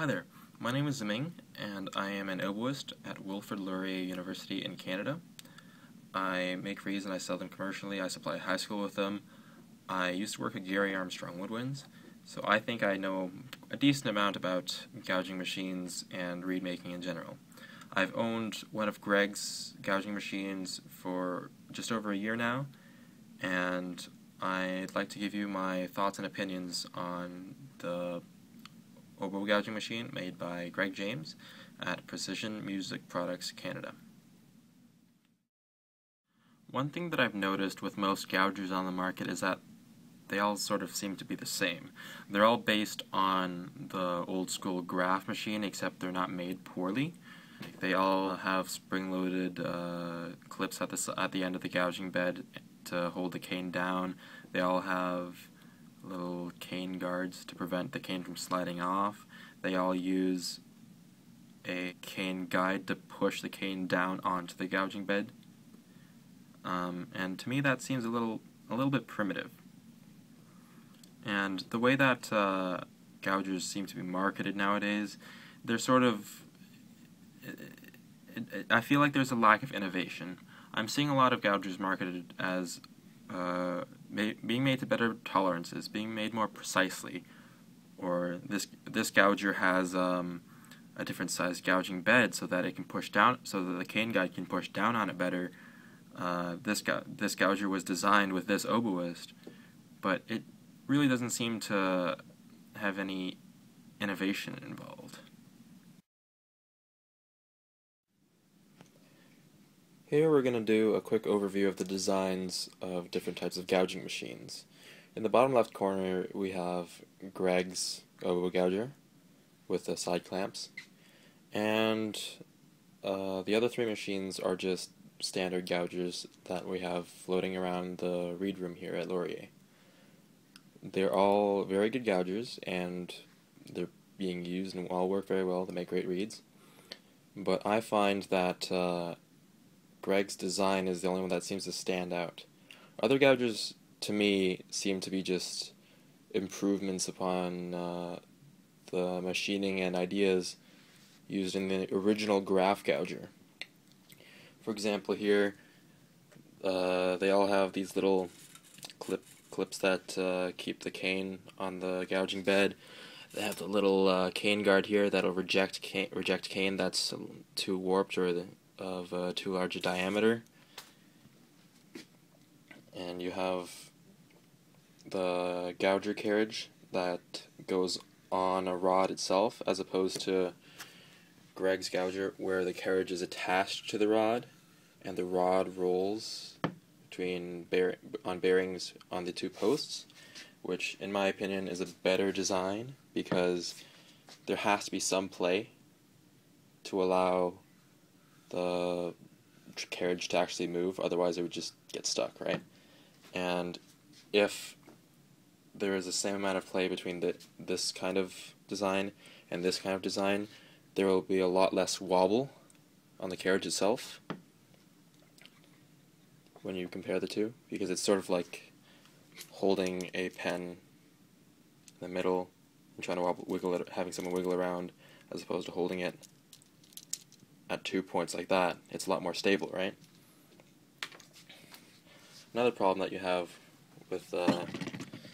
Hi there, my name is Zeming, and I am an oboist at Wilfrid Laurier University in Canada. I make reeds and I sell them commercially. I supply high school with them. I used to work at Gary Armstrong Woodwinds, so I think I know a decent amount about gouging machines and reed making in general. I've owned one of Greg's gouging machines for just over a year now, and I'd like to give you my thoughts and opinions on the oboe gouging machine made by Greg James at Precision Music Products Canada. One thing that I've noticed with most gougers on the market is that they all sort of seem to be the same. They're all based on the old school Graf machine, except they're not made poorly. They all have spring-loaded uh, clips at the at the end of the gouging bed to hold the cane down. They all have little cane guards to prevent the cane from sliding off. They all use a cane guide to push the cane down onto the gouging bed. Um, and to me that seems a little a little bit primitive. And the way that uh, gougers seem to be marketed nowadays, they're sort of. I feel like there's a lack of innovation. I'm seeing a lot of gougers marketed as uh, ma being made to better tolerances, being made more precisely, or this this gouger has um, a different size gouging bed so that it can push down, so that the cane guide can push down on it better. Uh, this this gouger was designed with this oboist, but it really doesn't seem to have any innovation involved. Here we're going to do a quick overview of the designs of different types of gouging machines. In the bottom left corner we have Greg's oboe gouger with the side clamps and uh, the other three machines are just standard gougers that we have floating around the reed room here at Laurier. They're all very good gougers and they're being used and all work very well to make great reeds. But I find that uh, Greg's design is the only one that seems to stand out. Other gougers, to me, seem to be just improvements upon uh, the machining and ideas used in the original Graf gouger. For example, here uh, they all have these little clip clips that uh, keep the cane on the gouging bed. They have the little uh, cane guard here that'll reject cane, reject cane that's too warped or the, of uh, too large a diameter. And you have the gouger carriage that goes on a rod itself as opposed to Greg's gouger where the carriage is attached to the rod and the rod rolls between bear on bearings on the two posts which in my opinion is a better design because there has to be some play to allow the carriage to actually move, otherwise it would just get stuck, right? And if there is the same amount of play between the, this kind of design and this kind of design, there will be a lot less wobble on the carriage itself when you compare the two, because it's sort of like holding a pen in the middle and trying to wobble, wiggle it, having someone wiggle around, as opposed to holding it at two points like that, it's a lot more stable, right? Another problem that you have with uh,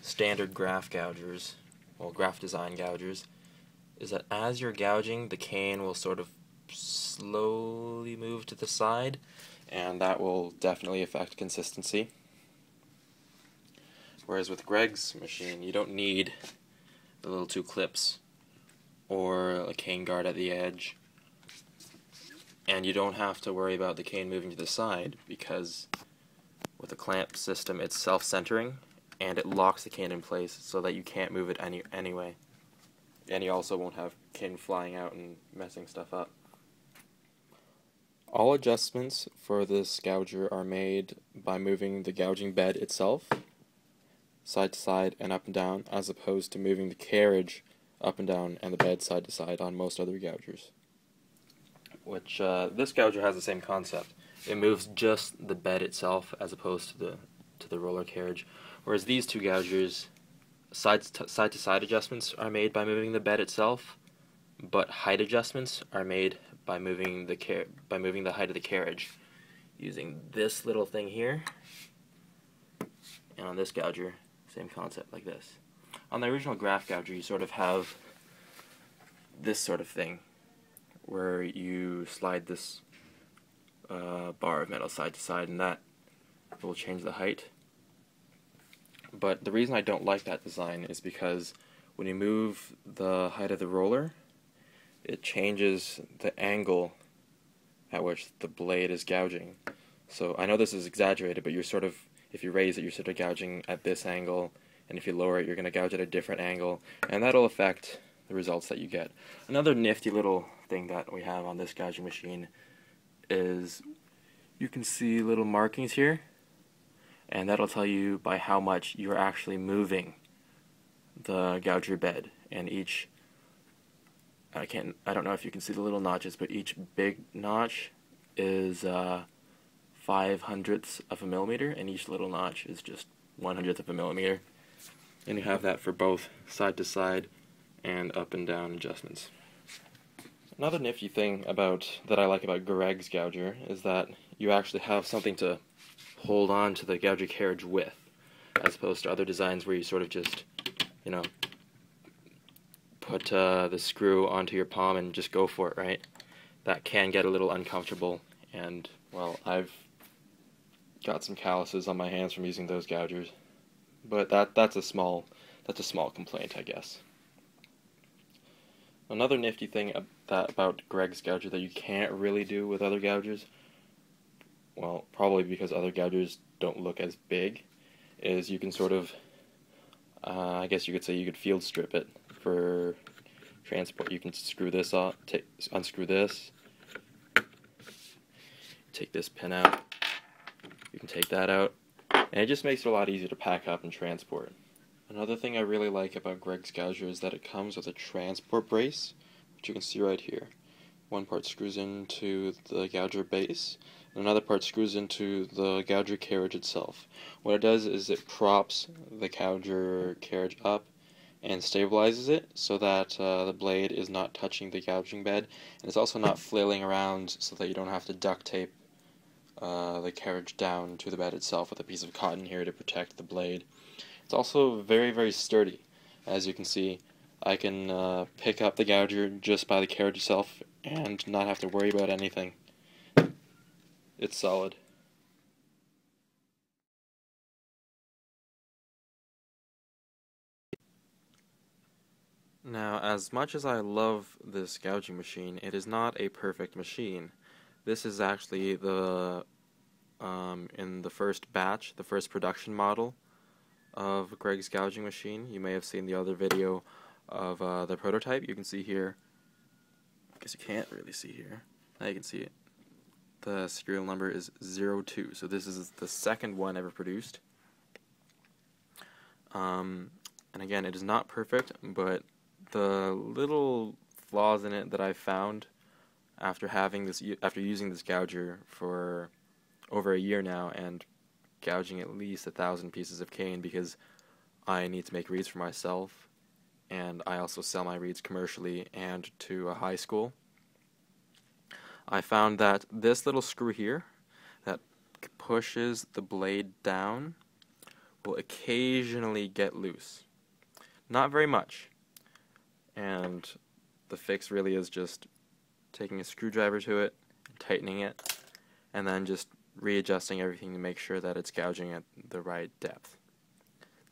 standard Graf gougers, well, Graf design gougers, is that as you're gouging, the cane will sort of slowly move to the side, and that will definitely affect consistency. Whereas with Greg's machine, you don't need the little two clips or a cane guard at the edge and you don't have to worry about the cane moving to the side because with the clamp system it's self-centering and it locks the cane in place so that you can't move it any anyway and you also won't have cane flying out and messing stuff up. All adjustments for this gouger are made by moving the gouging bed itself side to side and up and down as opposed to moving the carriage up and down and the bed side to side on most other gougers which uh, this gouger has the same concept. It moves just the bed itself as opposed to the to the roller carriage, whereas these two gougers, side to side, to side adjustments are made by moving the bed itself, but height adjustments are made by moving the car- by moving the height of the carriage. Using this little thing here and on this gouger same concept like this. On the original Graf gouger you sort of have this sort of thing where you slide this uh, bar of metal side to side and that will change the height but the reason I don't like that design is because when you move the height of the roller it changes the angle at which the blade is gouging. So I know this is exaggerated, but you're sort of, if you raise it, you're sort of gouging at this angle, and if you lower it, you're going to gouge at a different angle, and that'll affect the results that you get. Another nifty little thing that we have on this gouging machine is you can see little markings here, and that'll tell you by how much you're actually moving the gouger bed, and each I can't. I don't know if you can see the little notches, but each big notch is uh, five hundredths of a millimeter, and each little notch is just one hundredth of a millimeter. And you have that for both side to side and up and down adjustments. Another nifty thing about that I like about Greg's gouger is that you actually have something to hold on to the gouger carriage with, as opposed to other designs where you sort of just, you know, put uh, the screw onto your palm and just go for it, right? That can get a little uncomfortable, and well, I've got some calluses on my hands from using those gougers, but that that's a small that's a small complaint, I guess. Another nifty thing that about Greg's gouger that you can't really do with other gougers, well, probably because other gougers don't look as big, is you can sort of, uh, I guess you could say you could field strip it for transport. You can screw this off, take, unscrew this, take this pin out, you can take that out, and it just makes it a lot easier to pack up and transport. Another thing I really like about Greg's Gouger is that it comes with a transport brace, which you can see right here. One part screws into the gouger base, and another part screws into the gouger carriage itself. What it does is it props the gouger carriage up and stabilizes it so that uh, the blade is not touching the gouging bed and it's also not flailing around so that you don't have to duct tape uh, the carriage down to the bed itself with a piece of cotton here to protect the blade. It's also very very sturdy as you can see I can uh, pick up the gouger just by the carriage itself and not have to worry about anything. It's solid. Now, as much as I love this gouging machine, it is not a perfect machine. This is actually the, um, in the first batch, the first production model of Greg's gouging machine. You may have seen the other video of uh, the prototype. You can see here, I guess you can't really see here. Now you can see it. The serial number is 02, so this is the second one ever produced. Um, and again, it is not perfect, but the little flaws in it that I found after having this after using this gouger for over a year now and gouging at least a thousand pieces of cane because I need to make reeds for myself and I also sell my reeds commercially and to a high school. I found that this little screw here that pushes the blade down will occasionally get loose. Not very much, and the fix really is just taking a screwdriver to it, tightening it, and then just readjusting everything to make sure that it's gouging at the right depth.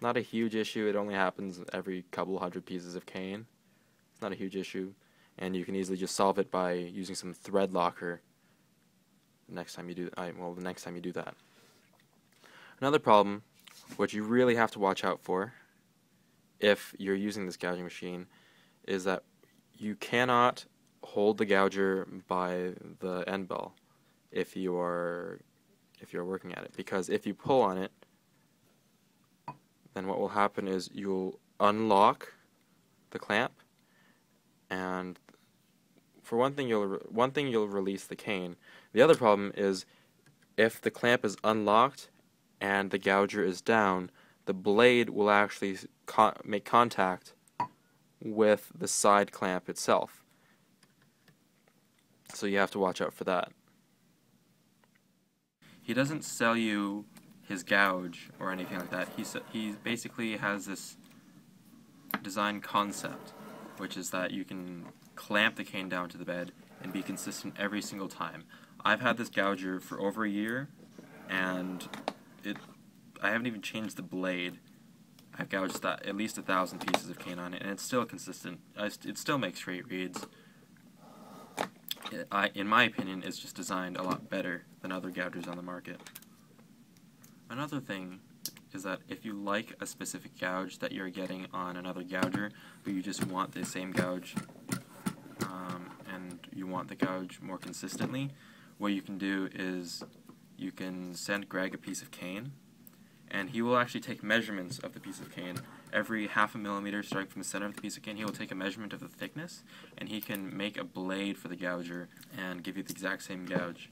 Not a huge issue, it only happens every couple hundred pieces of cane. It's not a huge issue, and you can easily just solve it by using some thread locker next time you do I, well the next time you do that. Another problem, which you really have to watch out for if you're using this gouging machine, is that you cannot hold the gouger by the end bell if you are if you're working at it because if you pull on it then what will happen is you'll unlock the clamp and for one thing you'll one thing you'll release the cane the other problem is if the clamp is unlocked and the gouger is down the blade will actually con make contact with the side clamp itself. So you have to watch out for that. He doesn't sell you his gouge or anything like that. He he basically has this design concept, which is that you can clamp the cane down to the bed and be consistent every single time. I've had this gouger for over a year, and it I haven't even changed the blade. I've gouged that at least a thousand pieces of cane on it, and it's still consistent. it still makes straight reeds. I, in my opinion, it's just designed a lot better than other gougers on the market. Another thing is that if you like a specific gouge that you're getting on another gouger, but you just want the same gouge um, and you want the gouge more consistently, what you can do is you can send Greg a piece of cane and he will actually take measurements of the piece of cane. Every half a millimeter starting from the center of the piece of cane, he will take a measurement of the thickness, and he can make a blade for the gouger and give you the exact same gouge.